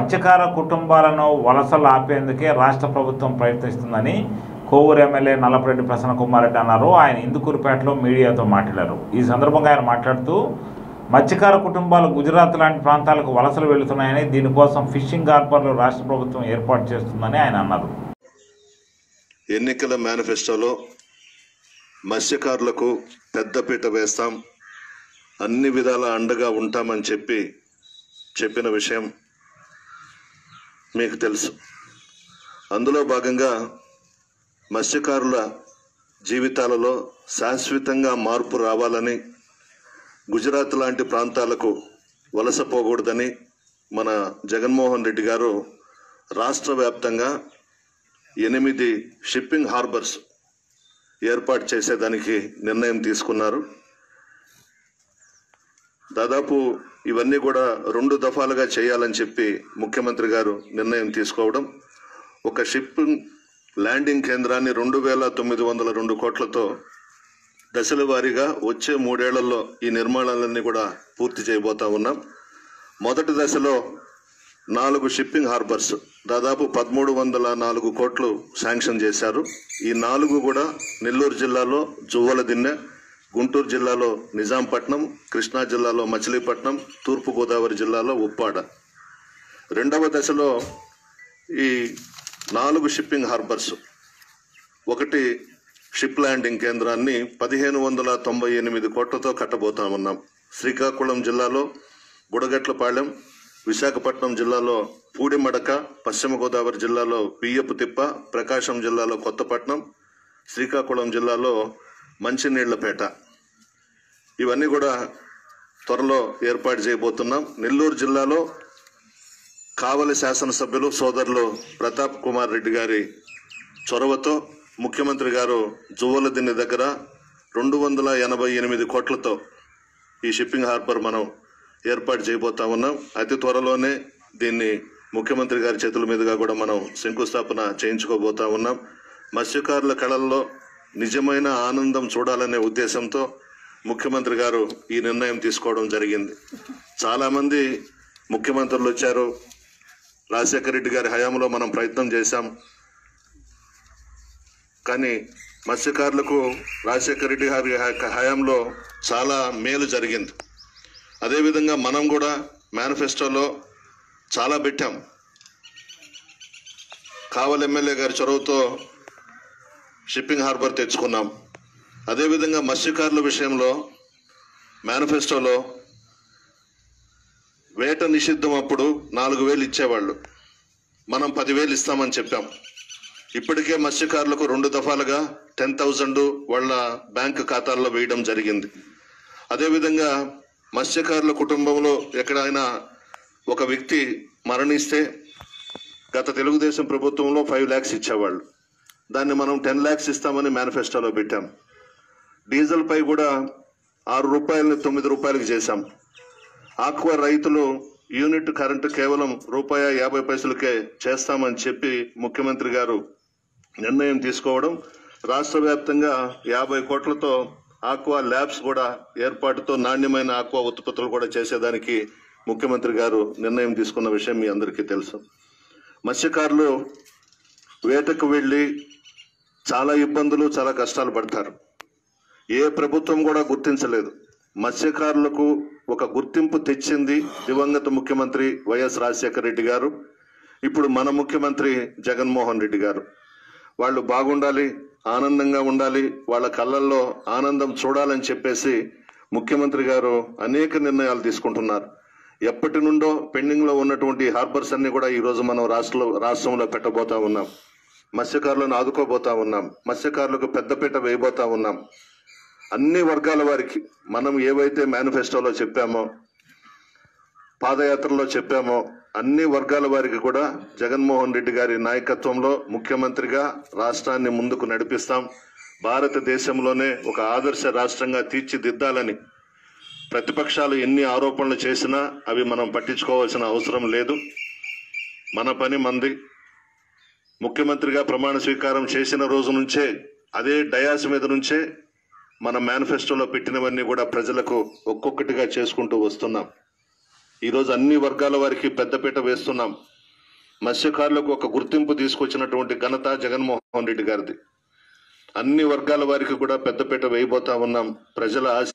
మత్స్యకార కుటుంబాలను వలసలు ఆపేందుకే రాష్ట్ర ప్రభుత్వం ప్రయత్నిస్తుందని కోవూరు ఎమ్మెల్యే నల్లపరెడ్డి ప్రసన్న కుమార్ రెడ్డి అన్నారు. ఆయన ఇందుకూరుపేటలో మీడియాతో మాట్లాడారు. ఈ సందర్భంగా ఆయన మాట్లాడుతూ మత్స్యకార కుటుంబాలు గుజరాత్ లాంటి ప్రాంతాలకు వలసలు వెళుతున్నాయని దీనికోసం ఫిషింగ్ హార్బర్లు రాష్ట్ర ప్రభుత్వం ఏర్పాటు చేస్తుందని ఆయన అన్నారు. ఎన్నికల మేనిఫెస్టోలో మత్స్యకారులకు పెద్దపీట వేస్తాం. అన్ని విధాల అండగా ఉంటామని చెప్పి చెప్పిన విషయం మీకు తెలుసు. అందులో భాగంగా మత్స్యకారుల జీవితాలలో శాశ్వతంగా మార్పు రావాలని గుజరాత్ లాంటి ప్రాంతాలకు వలసపోకూడదని మన జగన్మోహన్ రెడ్డి గారు రాష్ట్ర వ్యాప్తంగా ఎనిమిది షిప్పింగ్ హార్బర్స్ ఏర్పాటు చేసేదానికి నిర్ణయం తీసుకున్నారు. దాదాపు ఇవన్నీ కూడా రెండు దఫాలుగా చేయాలని చెప్పి ముఖ్యమంత్రి గారు నిర్ణయం తీసుకోవడం ఒక షిప్పింగ్ ల్యాండింగ్ కేంద్రాన్ని రెండు వేల తొమ్మిది వందల రెండు కోట్లతో దశల వారీగా వచ్చే మూడేళ్ళలో ఈ నిర్మాణాలన్నీ కూడా పూర్తి చేయబోతా ఉన్నాం. మొదటి దశలో నాలుగు షిప్పింగ్ హార్బర్స్ దాదాపు పదమూడు వందల నాలుగు కోట్లు శాంక్షన్ చేశారు. ఈ నాలుగు కూడా నెల్లూరు జిల్లాలో జువ్వల దిన్నె గుంటూరు జిల్లాలో నిజాంపట్నం కృష్ణా జిల్లాలో మచిలీపట్నం తూర్పుగోదావరి జిల్లాలో ఉప్పాడ. రెండవ దశలో ఈ నాలుగు షిప్పింగ్ హార్బర్స్ ఒకటి షిప్ ల్యాండింగ్ కేంద్రాన్ని పదిహేను వందల తొంభై ఎనిమిది కోట్లతో కట్టబోతామన్నాం శ్రీకాకుళం జిల్లాలో బుడగట్లపాలెం విశాఖపట్నం జిల్లాలో పూడిమడక పశ్చిమ గోదావరి జిల్లాలో బియ్యపు తిప్ప ప్రకాశం జిల్లాలో కొత్తపట్నం శ్రీకాకుళం జిల్లాలో మంచినీళ్ళపేట. ఇవన్నీ కూడా త్వరలో ఏర్పాటు చేయబోతున్నాం. నెల్లూరు జిల్లాలో కావలి శాసనసభ్యులు సోదరులు ప్రతాప్ కుమార్ రెడ్డి గారి చొరవతో ముఖ్యమంత్రి గారు జువ్వల దిన్నె దగ్గర రెండు వందల ఎనభై ఎనిమిది కోట్లతో ఈ షిప్పింగ్ హార్బర్ మనం ఏర్పాటు చేయబోతా ఉన్నాం. అతి త్వరలోనే దీన్ని ముఖ్యమంత్రి గారి చేతుల మీదుగా కూడా మనం శంకుస్థాపన చేయించుకోబోతా ఉన్నాం. మత్స్యకారుల కళల్లో నిజమైన ఆనందం చూడాలనే ఉద్దేశంతో ముఖ్యమంత్రి గారు ఈ నిర్ణయం తీసుకోవడం జరిగింది. చాలామంది ముఖ్యమంత్రులు వచ్చారు. రాజశేఖర రెడ్డి గారి హయాంలో మనం ప్రయత్నం చేశాం. కానీ మత్స్యకారులకు రాజశేఖర రెడ్డి గారి హయాంలో చాలా మేలు జరిగింది. అదేవిధంగా మనం కూడా మేనిఫెస్టోలో చాలా పెట్టాం. కావల్ ఎమ్మెల్యే గారి చొరవతో షిప్పింగ్ హార్బర్ తెచ్చుకున్నాం. అదేవిధంగా మత్స్యకారుల విషయంలో మేనిఫెస్టోలో వేట నిషిద్ధం అప్పుడు నాలుగు వేలు ఇచ్చేవాళ్ళు. మనం పదివేలు ఇస్తామని చెప్పాం. ఇప్పటికే మత్స్యకారులకు రెండు దఫాలుగా టెన్ థౌజండ్ వాళ్ళ బ్యాంక్ ఖాతాల్లో వేయడం జరిగింది. అదేవిధంగా మత్స్యకారుల కుటుంబంలో ఎక్కడైనా ఒక వ్యక్తి మరణిస్తే గత తెలుగుదేశం ప్రభుత్వంలో ఫైవ్ ల్యాక్స్ ఇచ్చేవాళ్ళు. దాన్ని మనం టెన్ ల్యాక్స్ ఇస్తామని మేనిఫెస్టోలో పెట్టాం. డీజిల్ పై కూడా ఆరు రూపాయలని తొమ్మిది రూపాయలకు చేశాం. ఆక్వా రైతులు యూనిట్ కరెంటు కేవలం రూపాయ యాభై పైసలకే చేస్తామని చెప్పి ముఖ్యమంత్రి గారు నిర్ణయం తీసుకోవడం రాష్ట్ర వ్యాప్తంగా యాభై కోట్లతో ఆక్వా ల్యాబ్స్ కూడా ఏర్పాటుతో నాణ్యమైన ఆక్వా ఉత్పత్తులు కూడా చేసేదానికి ముఖ్యమంత్రి గారు నిర్ణయం తీసుకున్న విషయం మీ అందరికీ తెలుసు. మత్స్యకారులు వేటకు వెళ్ళి చాలా ఇబ్బందులు చాలా కష్టాలు పడతారు. ఏ ప్రభుత్వం కూడా గుర్తించలేదు. మత్స్యకారులకు ఒక గుర్తింపు తెచ్చింది దివంగత ముఖ్యమంత్రి వైఎస్ రాజశేఖర రెడ్డి గారు. ఇప్పుడు మన ముఖ్యమంత్రి జగన్మోహన్ రెడ్డి గారు. వాళ్ళు బాగుండాలి ఆనందంగా ఉండాలి వాళ్ళ కళ్ళల్లో ఆనందం చూడాలని చెప్పేసి ముఖ్యమంత్రి గారు అనేక నిర్ణయాలు తీసుకుంటున్నారు. ఎప్పటి నుండో పెండింగ్లో ఉన్నటువంటి హార్బర్స్ అన్ని కూడా ఈరోజు మనం రాష్ట్రంలో రాష్ట్రంలో పెట్టబోతా ఉన్నాం. మత్స్యకారులను ఆదుకోబోతా ఉన్నాం. మత్స్యకారులకు పెద్దపీట వేయబోతా ఉన్నాం. అన్ని వర్గాల వారికి మనం ఏవైతే మేనిఫెస్టోలో చెప్పామో పాదయాత్రలో చెప్పామో అన్ని వర్గాల వారికి కూడా జగన్మోహన్ రెడ్డి గారి నాయకత్వంలో ముఖ్యమంత్రిగా రాష్ట్రాన్ని ముందుకు నడిపిస్తాం. భారతదేశంలోనే ఒక ఆదర్శ రాష్ట్రంగా తీర్చిదిద్దాలని ప్రతిపక్షాలు ఎన్ని ఆరోపణలు చేసినా అవి మనం పట్టించుకోవాల్సిన అవసరం లేదు. మన పని మంది. ముఖ్యమంత్రిగా ప్రమాణ స్వీకారం చేసిన రోజు నుంచే అదే డయాస్ మీద నుంచే మన మేనిఫెస్టోలో పెట్టినవన్నీ కూడా ప్రజలకు ఒక్కొక్కటిగా చేసుకుంటూ వస్తున్నాం. ఈరోజు అన్ని వర్గాల వారికి పెద్దపీట వేస్తున్నాం. మత్స్యకారులకు ఒక గుర్తింపు తీసుకొచ్చినటువంటి ఘనత జగన్మోహన్ రెడ్డి గారిది. అన్ని వర్గాల వారికి కూడా పెద్దపీట వేయబోతా ఉన్నాం. ప్రజల ఆశ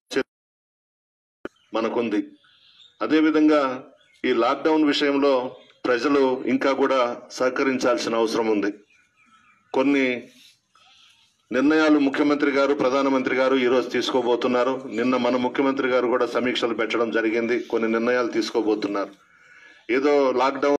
మనకుంది. అదేవిధంగా ఈ లాక్డౌన్ విషయంలో ప్రజలు ఇంకా కూడా సహకరించాల్సిన అవసరం ఉంది. కొన్ని నిర్ణయాలు ముఖ్యమంత్రి గారు ప్రధానమంత్రి గారు ఈరోజు తీసుకోబోతున్నారు. నిన్న మన ముఖ్యమంత్రి గారు కూడా సమీక్షలు పెట్టడం జరిగింది. కొన్ని నిర్ణయాలు తీసుకోబోతున్నారు. ఏదో లాక్డౌన్